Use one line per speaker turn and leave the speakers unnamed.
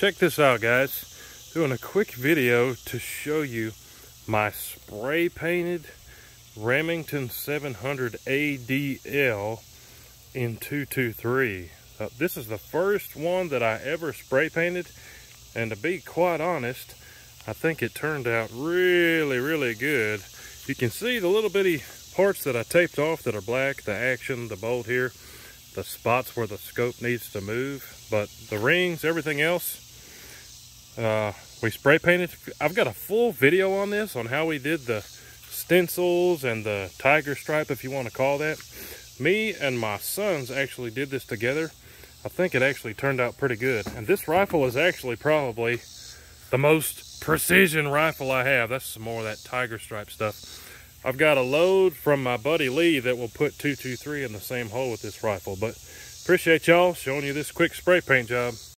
Check this out, guys. Doing a quick video to show you my spray painted Remington 700 ADL in 223. Uh, this is the first one that I ever spray painted. And to be quite honest, I think it turned out really, really good. You can see the little bitty parts that I taped off that are black, the action, the bolt here, the spots where the scope needs to move. But the rings, everything else, uh, we spray painted. I've got a full video on this, on how we did the stencils and the tiger stripe, if you want to call that. Me and my sons actually did this together. I think it actually turned out pretty good. And this rifle is actually probably the most precision rifle I have. That's some more of that tiger stripe stuff. I've got a load from my buddy Lee that will put 223 in the same hole with this rifle. But appreciate y'all showing you this quick spray paint job.